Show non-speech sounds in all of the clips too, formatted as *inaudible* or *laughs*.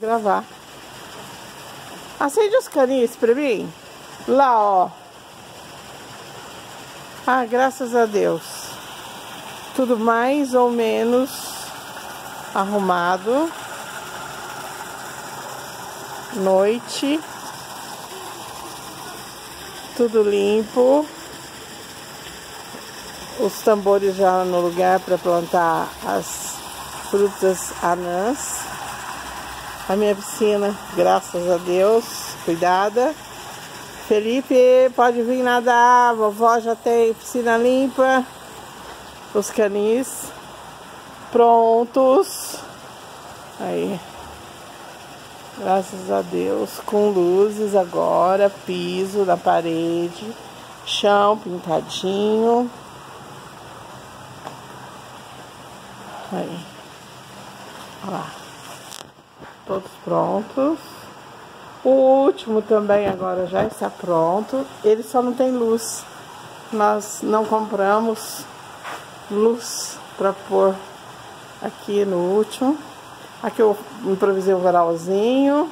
gravar. Acende os caninhos pra mim. Lá, ó. Ah, graças a Deus. Tudo mais ou menos arrumado. Noite. Tudo limpo. Os tambores já no lugar para plantar as frutas anãs. A minha piscina, graças a Deus, cuidada. Felipe, pode vir nadar, vovó já tem piscina limpa. Os canis prontos. Aí. Graças a Deus, com luzes agora, piso na parede, chão pintadinho. Aí. Olha lá todos prontos. O último também agora já está pronto. Ele só não tem luz. Nós não compramos luz para pôr aqui no último. Aqui eu improvisei um varalzinho.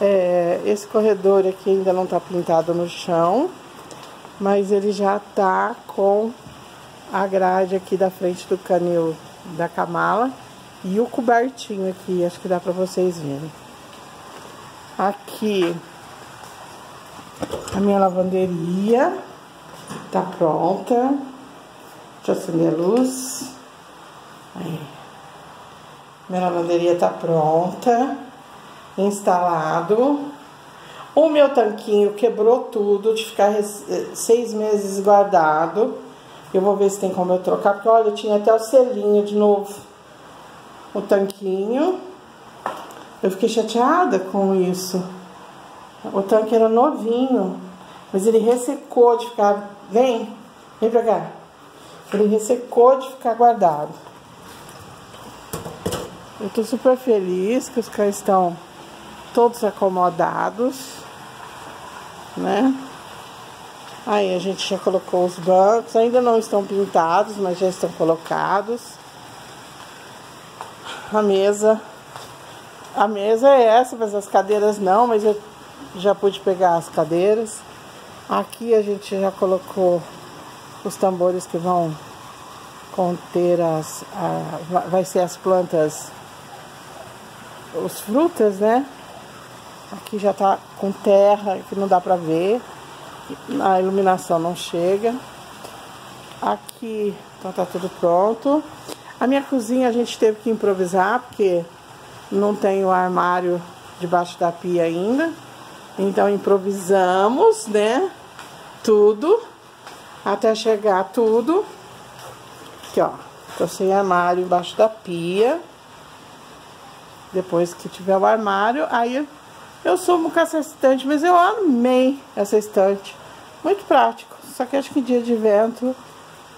É, esse corredor aqui ainda não está pintado no chão, mas ele já está com a grade aqui da frente do canil da camala e o cobertinho aqui, acho que dá pra vocês verem. Aqui, a minha lavanderia tá pronta. Deixa eu acender a luz. Aí. Minha lavanderia tá pronta. Instalado. O meu tanquinho quebrou tudo, de ficar seis meses guardado. Eu vou ver se tem como eu trocar, porque olha, eu tinha até o selinho de novo o tanquinho. Eu fiquei chateada com isso. O tanque era novinho, mas ele ressecou de ficar. Vem, vem pra cá. Ele ressecou de ficar guardado. Eu tô super feliz que os cães estão todos acomodados, né? Aí a gente já colocou os bancos, ainda não estão pintados, mas já estão colocados a mesa. A mesa é essa, mas as cadeiras não, mas eu já pude pegar as cadeiras. Aqui a gente já colocou os tambores que vão conter as. A, vai ser as plantas, os frutas, né? Aqui já tá com terra que não dá pra ver. A iluminação não chega. Aqui, então tá tudo pronto. A minha cozinha a gente teve que improvisar, porque não tem o armário debaixo da pia ainda. Então improvisamos, né? Tudo. Até chegar tudo. Aqui, ó. Tô sem armário embaixo da pia. Depois que tiver o armário, aí eu sumo com essa estante, mas eu amei essa estante. Muito prático. Só que acho que dia de vento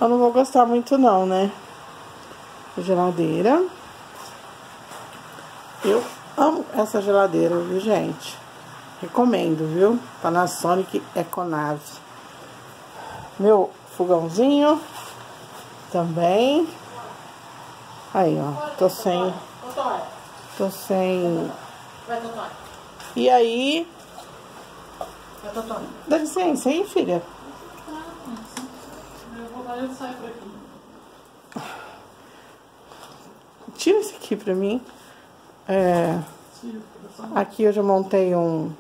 eu não vou gostar muito não, né? Geladeira. Eu amo essa geladeira, viu, gente? Recomendo, viu? Panasonic Econave. Meu fogãozinho também. Aí, ó. Tô sem... Tô sem... E aí... Dá licença aí, filha. Eu vou sair por aqui. Tira isso aqui pra mim. É, aqui eu já montei um,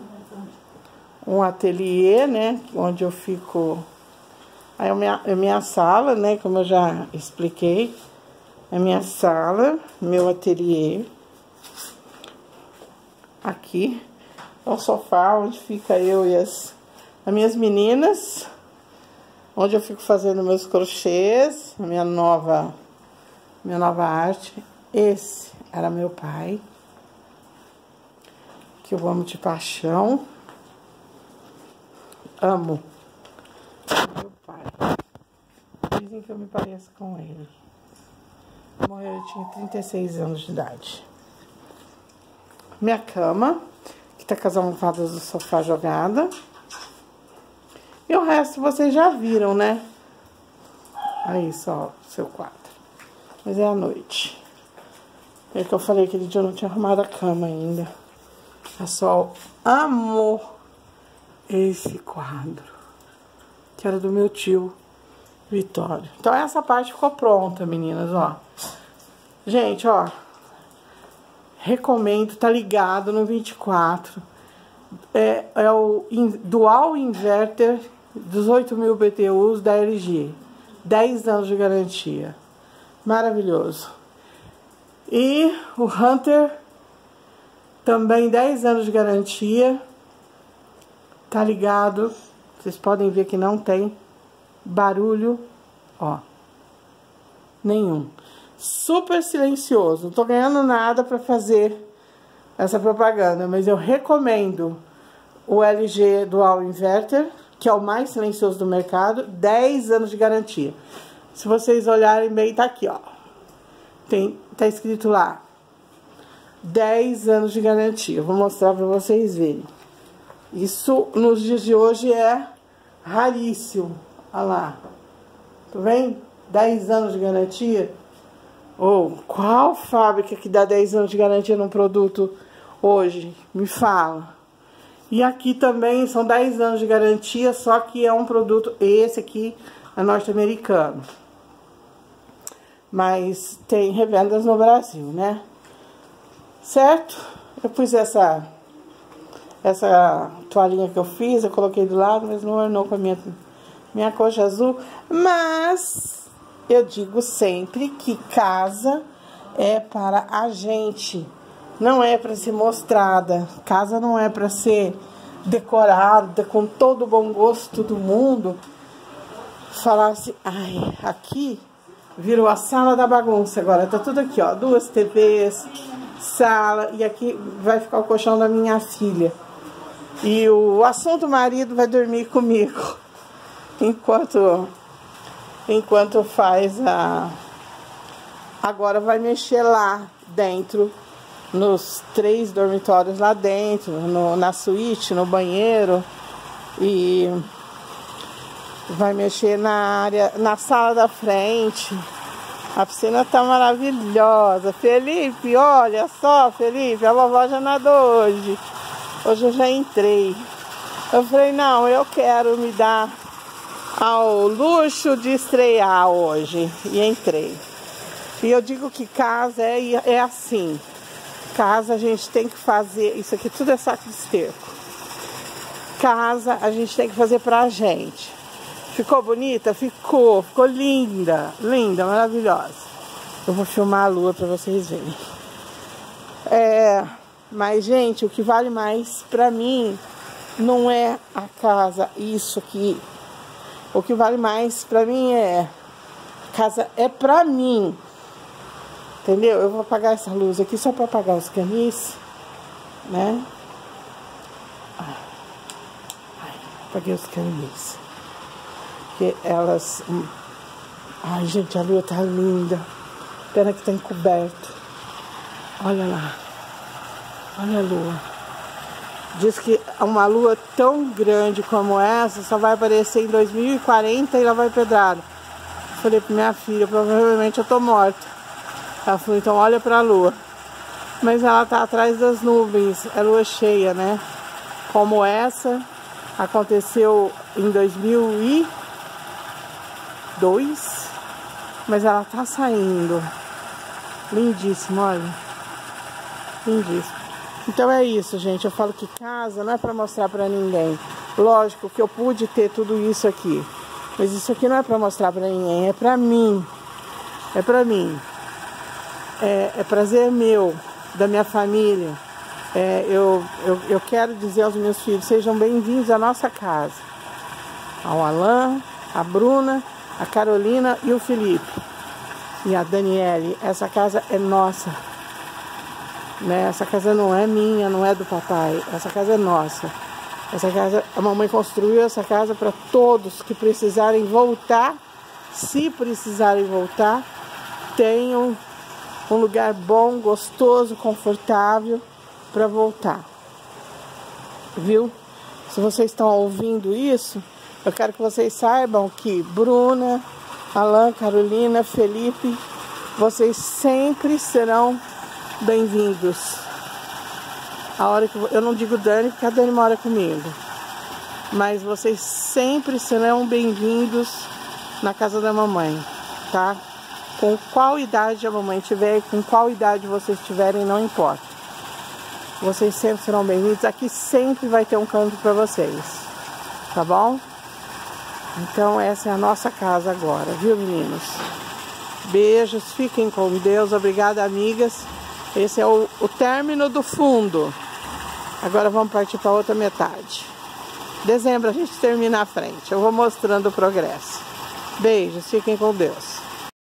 um ateliê, né? Onde eu fico... Aí é minha, é minha sala, né? Como eu já expliquei. É minha sala, meu ateliê. Aqui é o sofá onde fica eu e as, as minhas meninas. Onde eu fico fazendo meus crochês, a minha nova, minha nova arte. Esse era meu pai, que eu amo de paixão. Amo meu pai. Dizem que eu me pareço com ele. Morreu, eu tinha 36 anos de idade. Minha cama, que tá com as almofadas do sofá jogada. E o resto vocês já viram, né? Aí só seu quadro. Mas é a noite. É que eu falei aquele dia eu não tinha arrumado a cama ainda. A Sol amou esse quadro. Que era do meu tio Vitório. Então essa parte ficou pronta, meninas, ó. Gente, ó. Recomendo, tá ligado no 24. É, é o Dual Inverter 18 mil BTUs da LG. 10 anos de garantia. Maravilhoso. E o Hunter, também 10 anos de garantia. Tá ligado? Vocês podem ver que não tem barulho, ó. Nenhum. Super silencioso. Não tô ganhando nada para fazer essa propaganda, mas eu recomendo o LG Dual Inverter, que é o mais silencioso do mercado, 10 anos de garantia. Se vocês olharem bem, tá aqui, ó. Tem, tá escrito lá. 10 anos de garantia. Vou mostrar para vocês verem. Isso nos dias de hoje é raríssimo. Olha lá. Tá vendo? 10 anos de garantia. Ou oh, qual fábrica que dá 10 anos de garantia num produto hoje? Me fala. E aqui também são 10 anos de garantia, só que é um produto, esse aqui é norte-americano mas tem revendas no Brasil, né? Certo? Eu pus essa essa toalhinha que eu fiz, eu coloquei do lado, mas não ornou com a minha, minha coxa azul. Mas eu digo sempre que casa é para a gente, não é para ser mostrada. Casa não é para ser decorada com todo o bom gosto do mundo. Falar assim, ai, aqui Virou a sala da bagunça agora. Tá tudo aqui, ó. Duas TVs, sala. E aqui vai ficar o colchão da minha filha. E o assunto marido vai dormir comigo. *laughs* Enquanto, enquanto faz a... Agora vai mexer lá dentro. Nos três dormitórios lá dentro. No, na suíte, no banheiro. E vai mexer na área, na sala da frente. A piscina tá maravilhosa. Felipe, olha só, Felipe, a vovó já nadou hoje. Hoje eu já entrei. Eu falei, não, eu quero me dar ao luxo de estrear hoje. E entrei. E eu digo que casa é, é assim. Casa a gente tem que fazer. Isso aqui tudo é saco de esterco. Casa a gente tem que fazer pra gente. Ficou bonita? Ficou. Ficou linda. Linda, maravilhosa. Eu vou filmar a lua para vocês verem. É, mas, gente, o que vale mais pra mim não é a casa, isso aqui. O que vale mais pra mim é... Casa é pra mim. Entendeu? Eu vou apagar essa luz aqui só pra apagar os canis, né? Ai, apaguei os canis porque elas. Hum, ai, gente, a lua tá linda. Pena que tá encoberto. Olha lá. Olha a lua. Diz que uma lua tão grande como essa só vai aparecer em 2040 e ela vai pedrada. Falei pra minha filha, provavelmente eu tô morta. Ela falou, então olha pra lua. Mas ela tá atrás das nuvens, é lua cheia, né? Como essa aconteceu em 2000 e dois, mas ela tá saindo. Lindíssimo, olha. Lindíssimo. Então é isso, gente. Eu falo que casa não é para mostrar para ninguém. Lógico que eu pude ter tudo isso aqui. Mas isso aqui não é para mostrar para ninguém, é para mim. É para mim. É, é, prazer meu, da minha família. É, eu, eu, eu quero dizer aos meus filhos, sejam bem-vindos à nossa casa. Ao Alain, a Bruna a Carolina e o Felipe. E a Daniele, essa casa é nossa. Né? Essa casa não é minha, não é do papai. Essa casa é nossa. Essa casa, a mamãe construiu essa casa para todos que precisarem voltar, se precisarem voltar, tenham um lugar bom, gostoso, confortável para voltar. Viu? Se vocês estão ouvindo isso, eu quero que vocês saibam que Bruna, Alain, Carolina, Felipe, vocês sempre serão bem-vindos. A hora que eu não digo Dani, porque a Dani mora comigo. Mas vocês sempre serão bem-vindos na casa da mamãe, tá? Com qual idade a mamãe tiver e com qual idade vocês tiverem, não importa. Vocês sempre serão bem-vindos. Aqui sempre vai ter um canto para vocês, tá bom? Então essa é a nossa casa agora, viu meninos? Beijos, fiquem com Deus. Obrigada, amigas. Esse é o, o término do fundo. Agora vamos partir para outra metade. Dezembro a gente termina a frente. Eu vou mostrando o progresso. Beijos, fiquem com Deus.